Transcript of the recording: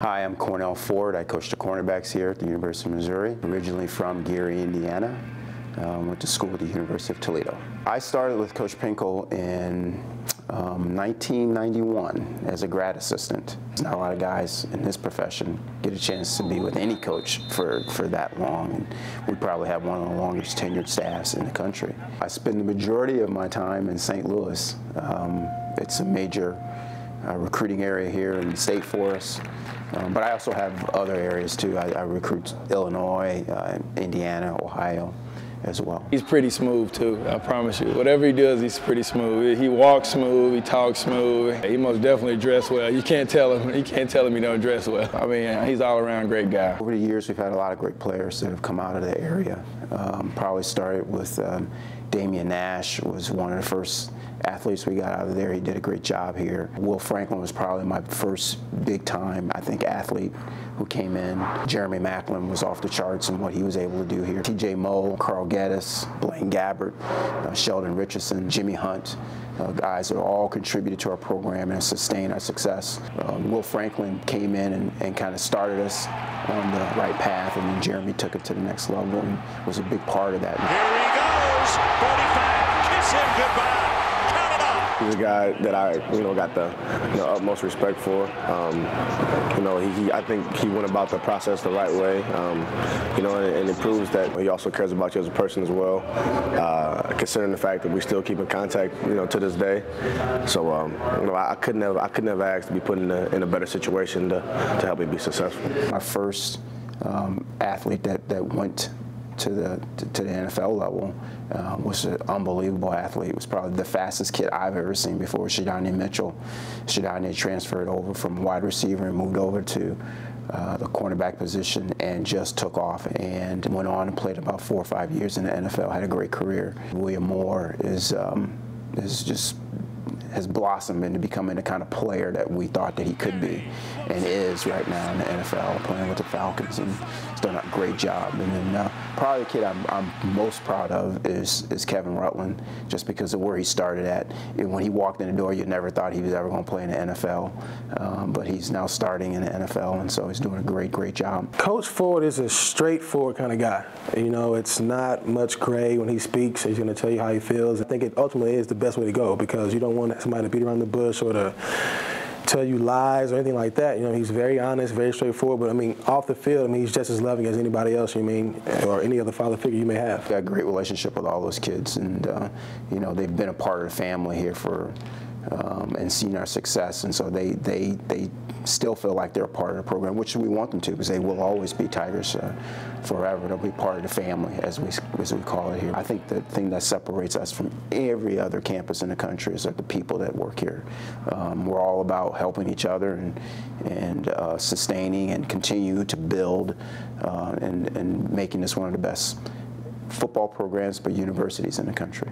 Hi, I'm Cornell Ford. I coach the cornerbacks here at the University of Missouri. Originally from Gary, Indiana. Um, went to school at the University of Toledo. I started with Coach Pinkel in um, 1991 as a grad assistant. Not a lot of guys in this profession get a chance to be with any coach for, for that long. And we probably have one of the longest tenured staffs in the country. I spend the majority of my time in St. Louis. Um, it's a major uh, recruiting area here in the state for us. Um, but I also have other areas too. I, I recruit Illinois, uh, Indiana, Ohio as well. He's pretty smooth too, I promise you. Whatever he does, he's pretty smooth. He walks smooth, he talks smooth. He most definitely dress well. You can't tell him, you can't tell him he don't dress well. I mean, he's all around great guy. Over the years, we've had a lot of great players that have come out of the area. Um, probably started with um, Damien Nash was one of the first athletes we got out of there. He did a great job here. Will Franklin was probably my first big time, I think, athlete who came in. Jeremy Maclin was off the charts in what he was able to do here. TJ Moe, Carl Gettis, Blaine Gabbert, uh, Sheldon Richardson, Jimmy Hunt, uh, guys that all contributed to our program and sustained our success. Um, Will Franklin came in and, and kind of started us on the right path, and then Jeremy took it to the next level and was a big part of that. Here he goes, 45, kiss him goodbye. He's a guy that I, you know, got the you know, utmost respect for. Um, you know, he, he, I think he went about the process the right way. Um, you know, and, and, it proves that he also cares about you as a person as well. Uh, considering the fact that we still keep in contact, you know, to this day. So, um, you know, I, I couldn't have, I couldn't have asked to be put in a, in a better situation to, to help me be successful. My first um, athlete that, that went to the to, to the NFL level um, was an unbelievable athlete. Was probably the fastest kid I've ever seen before. Shadani Mitchell. Shadani transferred over from wide receiver and moved over to uh, the cornerback position and just took off and went on and played about four or five years in the NFL. Had a great career. William Moore is um, is just has blossomed into becoming the kind of player that we thought that he could be and is right now in the NFL, playing with the Falcons, and he's done a great job. And then uh, probably the kid I'm, I'm, most proud of is, is Kevin Rutland, just because of where he started at. And when he walked in the door, you never thought he was ever going to play in the NFL, um, but he's now starting in the NFL, and so he's doing a great, great job. Coach Ford is a straightforward kind of guy. You know, it's not much gray when he speaks. He's going to tell you how he feels. I think it ultimately is the best way to go because you don't somebody to beat around the bush or to tell you lies or anything like that. You know, he's very honest, very straightforward. But I mean, off the field, I mean, he's just as loving as anybody else. You mean, or any other father figure you may have. Got a great relationship with all those kids, and uh, you know, they've been a part of the family here for um, and seen our success, and so they they they still feel like they're a part of the program, which we want them to, because they will always be Tigers uh, forever. They'll be part of the family, as we as we call it here. I think the thing that separates us from every other campus in the country is that the people that work here. Um, we're all about helping each other and and uh, sustaining and continue to build uh, and and making this one of the best football programs, but universities in the country.